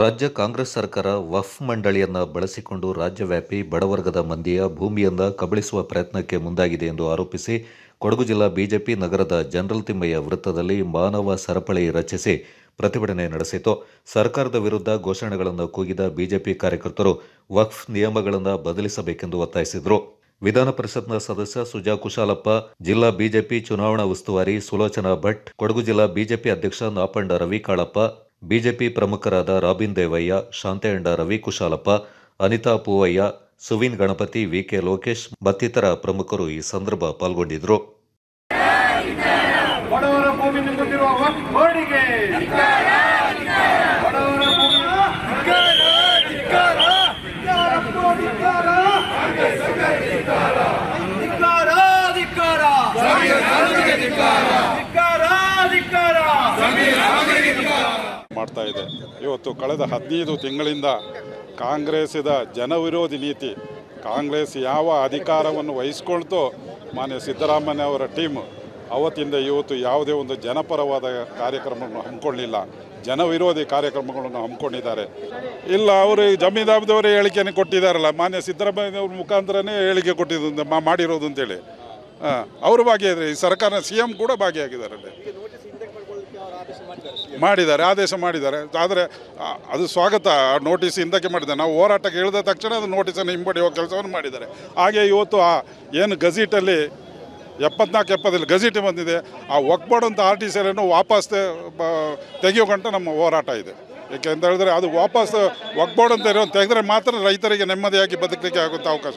ರಾಜ್ಯ ಕಾಂಗ್ರೆಸ್ ಸರ್ಕಾರ ವಫ್ ಮಂಡಳಿಯನ್ನ ಬಳಸಿಕೊಂಡು ರಾಜ್ಯವ್ಯಾಪಿ ಬಡವರ್ಗದ ಮಂದಿಯ ಭೂಮಿಯನ್ನು ಕಬಳಿಸುವ ಪ್ರಯತ್ನಕ್ಕೆ ಮುಂದಾಗಿದೆ ಎಂದು ಆರೋಪಿಸಿ ಕೊಡಗು ಜಿಲ್ಲಾ ಬಿಜೆಪಿ ನಗರದ ಜನರಲ್ ತಿಮ್ಮಯ್ಯ ವೃತ್ತದಲ್ಲಿ ಮಾನವ ಸರಪಳಿ ರಚಿಸಿ ಪ್ರತಿಭಟನೆ ನಡೆಸಿತು. ಸರ್ಕಾರದ ವಿರುದ್ಧ ಘೋಷಣೆಗಳನ್ನು ಕೂಗಿದ ಬಿಜೆಪಿ ಕಾರ್ಯಕರ್ತರು ವಕ್ಫ್ ನಿಯಮಗಳನ್ನು ಬದಲಿಸಬೇಕೆಂದು ಒತ್ತಾಯಿಸಿದರು. ವಿಧಾನ ಪರಿಷತ್ನ ಸದಸ್ಯ ಸುಜಾ ಕುಶಾಲಪ್ಪ, ಜಿಲ್ಲಾ ಬಿಜೆಪಿ ಚುನಾವಣಾ ಉಸ್ತುವಾರಿ ಸುಲೋಚನಾ ಭಟ್, ಕೊಡಗು ಜಿಲ್ಲಾ ಬಿಜೆಪಿ ಅಧ್ಯಕ್ಷ ನಾಪಂಡ ರವಿ ಕಾಳಪ್ಪ ಬಿಜೆಪಿ ಪ್ರಮುಖರಾದ ರಾಬಿನ್ ದೇವಯ್ಯ ಶಾಂತೇಂಡ ರವಿ ಕುಶಾಲಪ್ಪ ಅನಿತಾ ಪೂವಯ್ಯ ಸುವಿನ್ ಗಣಪತಿ ವಿಕೆ ಲೋಕೇಶ್ ಮತ್ತಿತರ ಪ್ರಮುಖರು ಈ ಸಂದರ್ಭ ಪಾಲ್ಗೊಂಡಿದ್ದರು ಭೂಮಿ ನಿಂತಿರುವ ವಕ್ಫ್ ಬೋರ್ಡಿಗೆ ಬಡವರ ಭೂಮಿ ಧಿಕ್ಕಾರ, ಧಿಕ್ಕಾರ. ಧಿಕ್ಕಾರ, ಧಿಕ್ಕಾರ. ಮಾಡ್ತಾ ಇದೆ. ಇವತ್ತು ಕಳೆದ ಹದಿನೈದು ತಿಂಗಳಿಂದ ಕಾಂಗ್ರೆಸ್ಸಿದ ಜನವಿರೋಧಿ ನೀತಿ, ಕಾಂಗ್ರೆಸ್ ಯಾವ ಅಧಿಕಾರವನ್ನು ವಹಿಸ್ಕೊಳ್ತೋ ಮಾನ್ಯ ಸಿದ್ದರಾಮಯ್ಯ ಅವರ ಟೀಮ್ ಅವತ್ತಿಂದ ಇವತ್ತು ಯಾವುದೇ ಒಂದು ಜನಪರವಾದ ಕಾರ್ಯಕ್ರಮವನ್ನು ಹಮ್ಮಿಕೊಳ್ಳಿಲ್ಲ. ಜನವಿರೋಧಿ ಕಾರ್ಯಕ್ರಮಗಳನ್ನು ಹಮ್ಮಿಕೊಂಡಿದ್ದಾರೆ. ಇಲ್ಲ, ಅವರು ಜಮೀದಾಬ್ದವರೇ ಹೇಳಿಕೆಯನ್ನು ಕೊಟ್ಟಿದ್ದಾರಲ್ಲ, ಮಾನ್ಯ ಸಿದ್ದರಾಮಯ್ಯ ಅವ್ರ ಮುಖಾಂತರನೇ ಹೇಳಿಕೆ ಕೊಟ್ಟಿದ್ದು ಮಾಡಿರೋದು ಅಂತೇಳಿ. ಹಾಂ, ಅವರು ಭಾಗಿಯಾದರೆ ಈ ಸರ್ಕಾರ ಸಿ ಎಂ ಕೂಡ ಭಾಗಿಯಾಗಿದ್ದಾರೆ ಮಾಡಿದ್ದಾರೆ. ಆದೇಶ ಮಾಡಿದ್ದಾರೆ. ಆದರೆ ಅದು ಸ್ವಾಗತ ನೋಟಿಸ್ ಹಿಂದಕ್ಕೆ ಮಾಡಿದ್ದಾರೆ. ನಾವು ಹೋರಾಟಕ್ಕೆ ಹೇಳಿದ ತಕ್ಷಣ ಅದು ನೋಟಿಸನ್ನು ಹಿಂಬಡಿಯುವ ಕೆಲಸವನ್ನು ಮಾಡಿದ್ದಾರೆ. ಹಾಗೆ ಇವತ್ತು ಆ, ಏನು ಗಜೀಟಲ್ಲಿ ಎಪ್ಪತ್ನಾಲ್ಕು ಎಪ್ಪತ್ತಲ್ಲಿ ಗಜೀಟ್ ಬಂದಿದೆ, ಆ ಅಂತ ಆರ್ ಟಿ ಸಿಯನ್ನು ವಾಪಸ್ ತೆಗೆಯೋಕಂಟ ನಮ್ಮ ಹೋರಾಟ ಇದೆ. ಯಾಕೆ ಅಂತ ಹೇಳಿದ್ರೆ ಅದು ವಾಪಸ್ ಒಕ್ಬೋರ್ಡ್ ಅಂತ ತೆಗೆದ್ರೆ ಮಾತ್ರ ರೈತರಿಗೆ ನೆಮ್ಮದಿಯಾಗಿ ಬದುಕಲಿಕ್ಕೆ ಆಗುವಂಥ ಅವಕಾಶ.